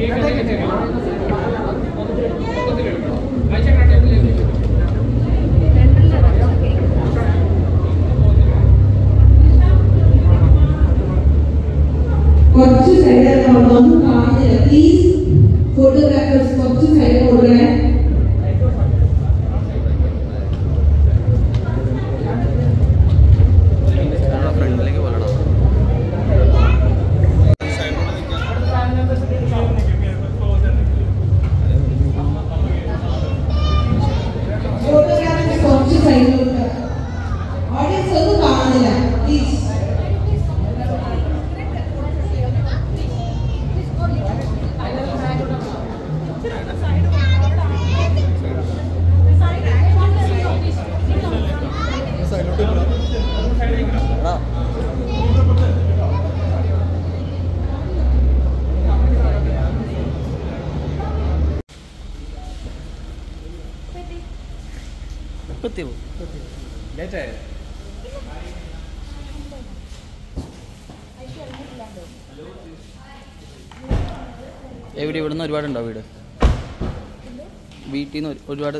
What to say ലേറ്റായോ? എവിടെ ഇവിടുന്ന് ഒരുപാടുണ്ടോ വീട്? വീട്ടിൽ നിന്ന് ഒരുപാട്